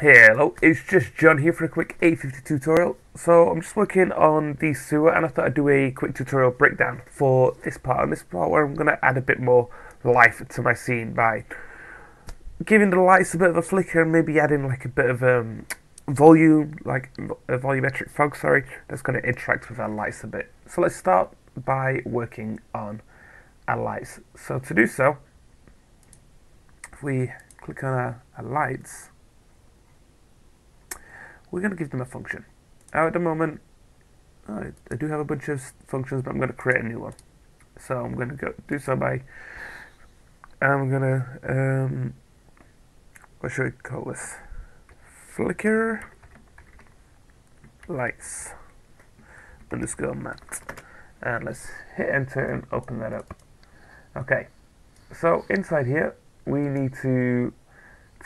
Hello, it's just John here for a quick 850 tutorial. So I'm just working on the sewer and I thought I'd do a quick tutorial breakdown for this part. And this part where I'm going to add a bit more life to my scene by giving the lights a bit of a flicker and maybe adding like a bit of um, volume, like a volumetric fog, sorry, that's going to interact with our lights a bit. So let's start by working on our lights. So to do so, if we click on our, our lights, we're going to give them a function. Now at the moment, I, I do have a bunch of functions, but I'm going to create a new one. So I'm going to go do so by, I'm going to, um, what should we call this? Flicker lights underscore mat. And let's hit enter and open that up. Okay, so inside here, we need to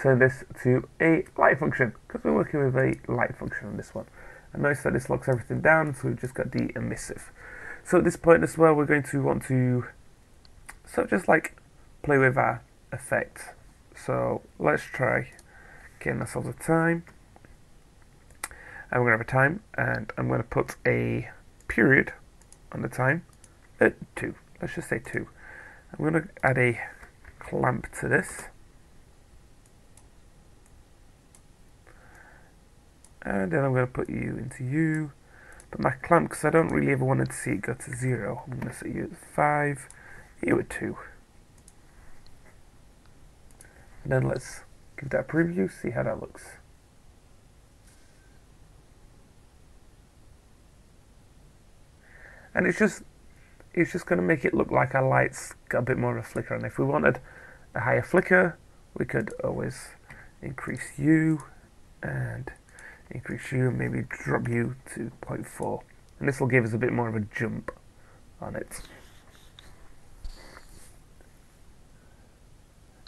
turn this to a light function because we're working with a light function on this one. And notice that this locks everything down, so we've just got the emissive. So at this point as well, we're going to want to sort of just like play with our effect. So let's try getting ourselves a time. And we're going to have a time, and I'm going to put a period on the time at 2. Let's just say 2. I'm going to add a clamp to this. And then I'm going to put you into U but my clamp because I don't really ever want to see it go to 0 I'm going to set you at 5 you at 2 and then let's give that a preview see how that looks. And it's just it's just going to make it look like our lights got a bit more of a flicker. And if we wanted a higher flicker we could always increase U and increase you maybe drop you to 0.4 and this will give us a bit more of a jump on it.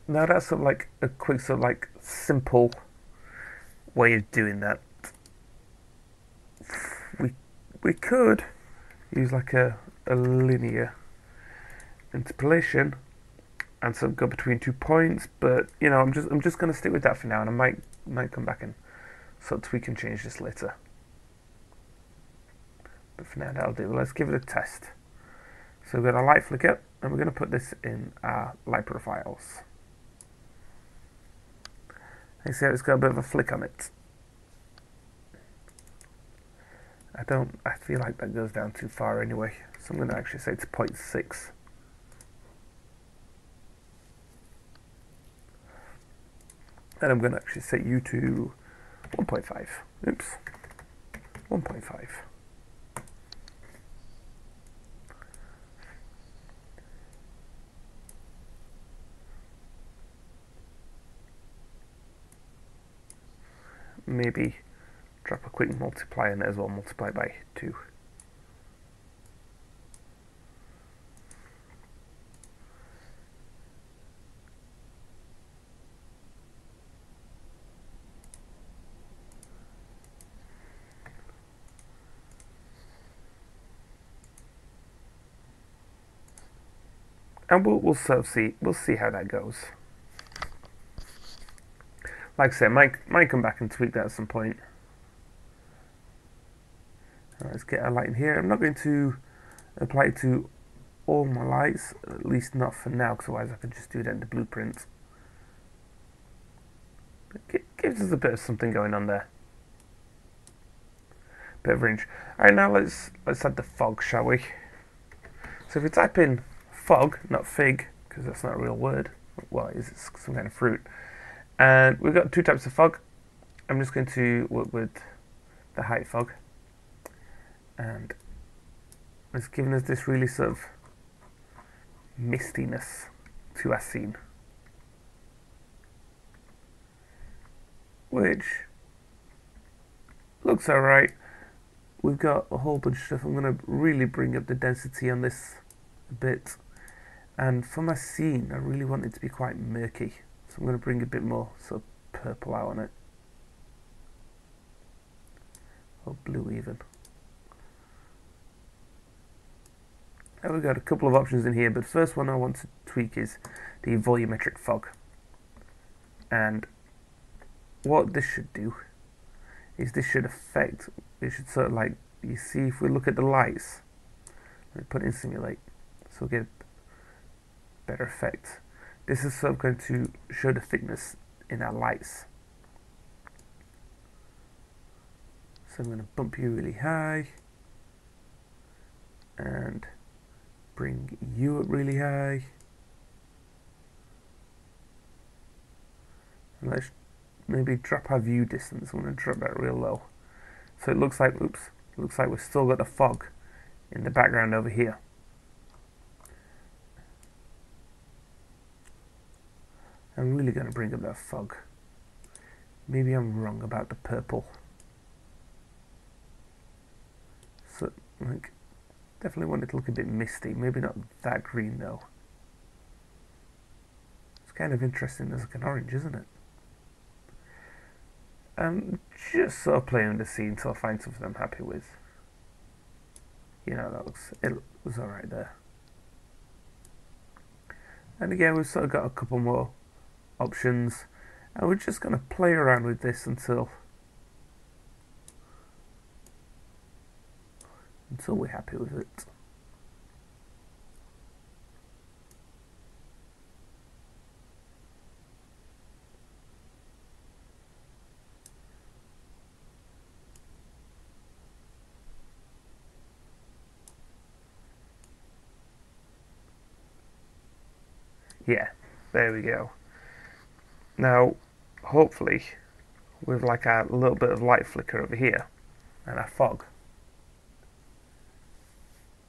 Now that's sort of like a quick sort of like simple way of doing that. We we could use like a, a linear interpolation and sort of go between two points, but you know I'm just I'm just gonna stick with that for now and I might might come back and so we can change this later. But for now that'll do. Let's give it a test. So we've got a light flicker and we're going to put this in our light profiles. You see how it's got a bit of a flick on it. I don't, I feel like that goes down too far anyway. So I'm going to actually say it's 0.6. And I'm going to actually set you to 1.5. Oops. 1.5. Maybe drop a quick multiply it as well, multiply by 2. And we'll we'll sort of see we'll see how that goes. Like I said, might might come back and tweak that at some point. Right, let's get a light in here. I'm not going to apply it to all my lights, at least not for now, because otherwise I could just do that in the blueprint. It gives us a bit of something going on there. Bit of range. Alright, now let's let's add the fog, shall we? So if we type in fog, not fig, because that's not a real word. Well, it's some kind of fruit. And we've got two types of fog. I'm just going to work with the height fog. And it's given us this really sort of mistiness to our scene. Which looks alright. We've got a whole bunch of stuff. I'm going to really bring up the density on this a bit. And for my scene, I really want it to be quite murky. So I'm going to bring a bit more sort of purple out on it. Or blue even. Now we've got a couple of options in here, but the first one I want to tweak is the volumetric fog. And what this should do is this should affect, it should sort of like, you see if we look at the lights, let me put in simulate, so we'll get better effect. This is of going to show the thickness in our lights. So I'm going to bump you really high and bring you up really high. And let's maybe drop our view distance. I'm going to drop that real low. So it looks like, oops, looks like we've still got the fog in the background over here. I'm really going to bring up that fog. Maybe I'm wrong about the purple. So, like, definitely want it to look a bit misty. Maybe not that green though. It's kind of interesting as like an orange, isn't it? I'm just sort of playing the scene until I find something I'm happy with. You know, that looks, it was alright there. And again, we've sort of got a couple more options. And we're just going to play around with this until until we're happy with it. Yeah, there we go. Now, hopefully, with like a little bit of light flicker over here and a fog,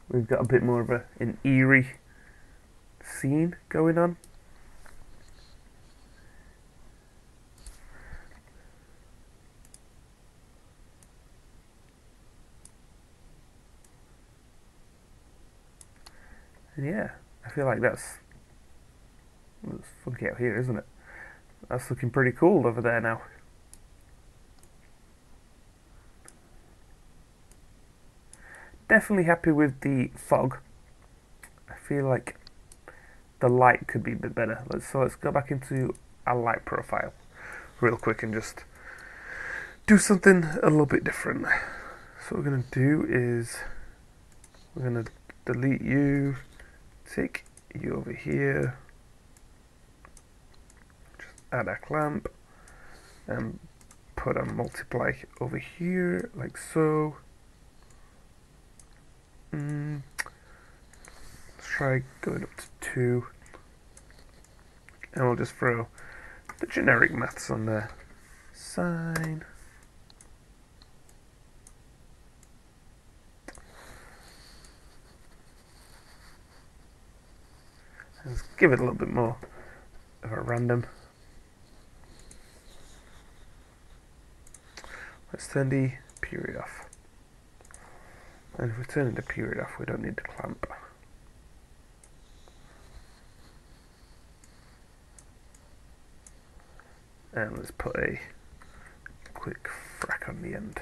we've got a bit more of a, an eerie scene going on. And yeah, I feel like that's, that's funky out here, isn't it? That's looking pretty cool over there now. Definitely happy with the fog. I feel like the light could be a bit better. Let's, so let's go back into our light profile real quick and just do something a little bit different. So what we're going to do is we're going to delete you, take you over here, add a clamp and put a multiply over here like so. Mm. let's try going up to 2 and we'll just throw the generic maths on there. Sine. Let's give it a little bit more of a random Let's turn the period off. And if we turn the period off, we don't need the clamp. And let's put a quick frac on the end.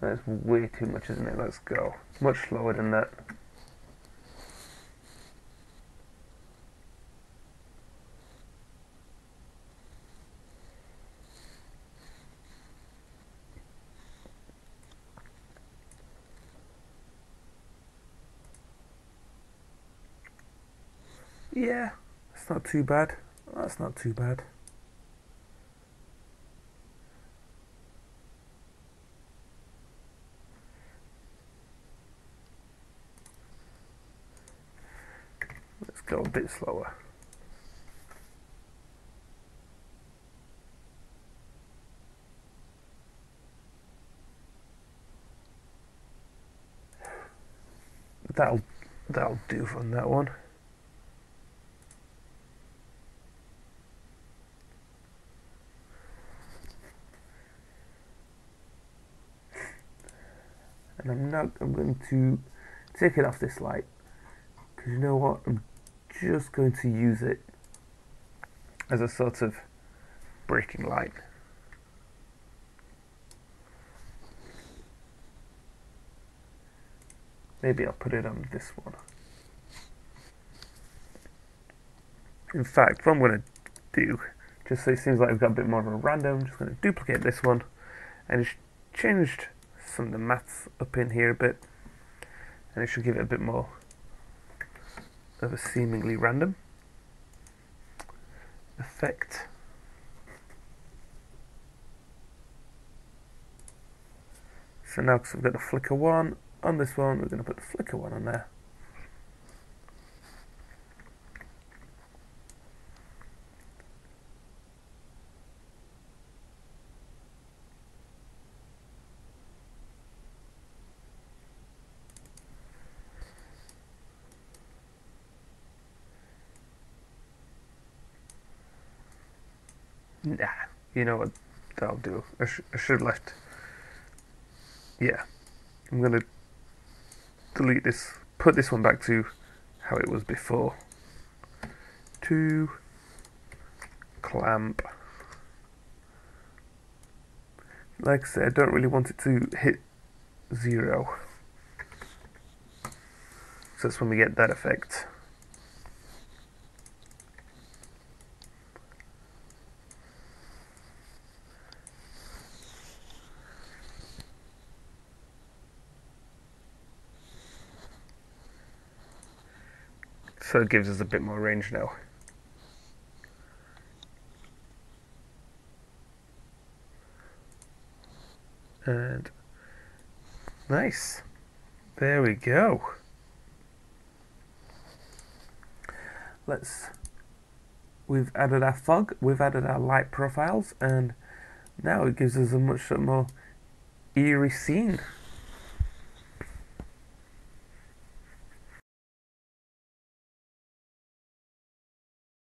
That's way too much, isn't it? Let's go. Much slower than that. Yeah, that's not too bad. That's not too bad. A bit slower. That'll that'll do on that one. And I'm not I'm going to take it off this light because you know what I'm just going to use it as a sort of breaking light. maybe I'll put it on this one. In fact, what I'm going to do, just so it seems like we've got a bit more of a random, I'm just going to duplicate this one and it's changed some of the maths up in here a bit and it should give it a bit more of a seemingly random effect. So now because we've got the flicker one on this one, we're going to put the flicker one on there. Nah, you know what that'll do. I, sh I should have left. Yeah, I'm gonna delete this, put this one back to how it was before. To clamp. Like I said, I don't really want it to hit zero. So that's when we get that effect. So it gives us a bit more range now. And nice. There we go. Let's we've added our fog, we've added our light profiles and now it gives us a much more eerie scene.